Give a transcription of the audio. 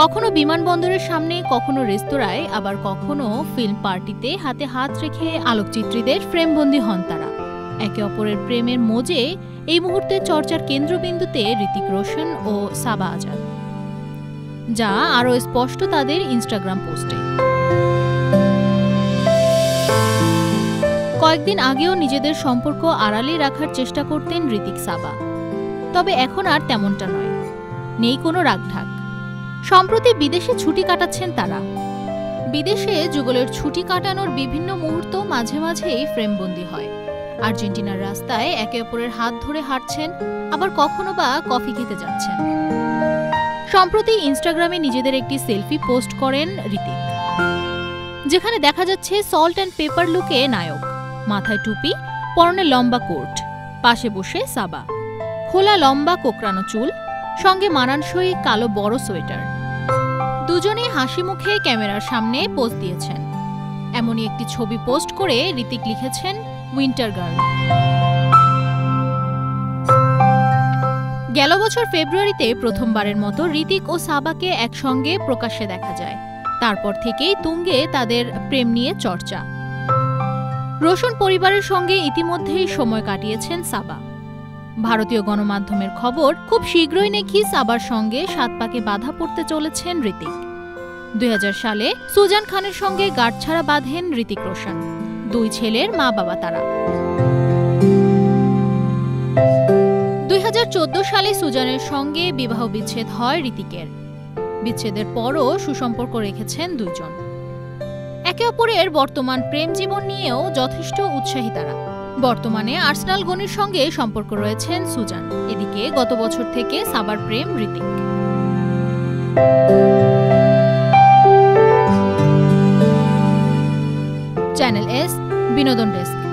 কখনো বিমানবন্দরের সামনে, কখনো রেস্তোরাঁয়, আবার কখনো ফিল্ম পার্টিতে হাতে হাত রেখে আলোকচিত্রীদের ফ্রেমবন্দি হন তারা। একে অপরের প্রেমের মোজে এই মুহূর্তে চর্চার কেন্দ্রবিন্দুতে ঋতিক রোশন ও সাবা আজাদ, যা আরও স্পষ্ট তাদের ইনস্টাগ্রাম পোস্টে কয়েকদিন আগেও নিজেদের সম্পর্ক আড়ালে রাখার চেষ্টা করতেন ঋতিক সাবা, তবে এখন আর তেমনটা নয়। নেই কোনো রাগঢাক। সম্প্রতি বিদেশে ছুটি কাটাচ্ছেন তারা। বিদেশে যুগলের ছুটি কাটানোর বিভিন্ন মুহূর্ত মাঝে মাঝেই ফ্রেমবন্দি হয়। আর্জেন্টিনার রাস্তায় একে অপরের হাত ধরে হাঁটছেন, আবার কখনো বা কফি খেতে যাচ্ছেন। সম্প্রতি ইনস্টাগ্রামে নিজেদের একটি সেলফি পোস্ট করেন ঋতিক। যেখানে দেখা যাচ্ছে সল্ট অ্যান্ড পেপার লুকে নায়ক। মাথায় টুপি, পরনে লম্বা কোট, পাশে বসে সাবা। খোলা লম্বা কোকড়ানো চুল, সঙ্গে মানানসই কালো বড় সোয়েটার। দুজনে হাসি মুখে ক্যামেরার সামনে পোজ দিয়েছেন। এমনই একটি ছবি পোস্ট করে ঋতিক লিখেছেন উইন্টার গার্ল গেল বছর ফেব্রুয়ারিতে প্রথমবারের মতো ঋতিক ও সাবাকে একসঙ্গে প্রকাশ্যে দেখা যায়। তারপর থেকেই তুঙ্গে তাদের প্রেম নিয়ে চর্চা। রোশন পরিবারের সঙ্গে ইতিমধ্যেই সময় কাটিয়েছেন সাবা। ভারতীয় গণমাধ্যমের খবর, খুব শীঘ্রই নাকি সাবার সঙ্গে সাত পাকে বাধা পড়তে চলেছেন ঋতিক। দুই হাজার সালে সুজান খানের সঙ্গে গাঁটছাড়া বাঁধেন ঋতিক রোশন, দুই ছেলের মা বাবা তারা। দুই হাজার চোদ্দ সালে সুজানের সঙ্গে বিবাহ বিচ্ছেদ হয় ঋতিকের। বিচ্ছেদের পরও সুসম্পর্ক রেখেছেন দুইজন। একে অপরের বর্তমান প্রেম জীবন নিয়েও যথেষ্ট উৎসাহী তারা। বর্তমানে আর্সেনাল গনির সঙ্গে সম্পর্ক রয়েছেন সুজান। এদিকে গত বছর থেকে সাবার প্রেম ঋতিক চ্যানেল এস, বিনোদন ডেস্ক।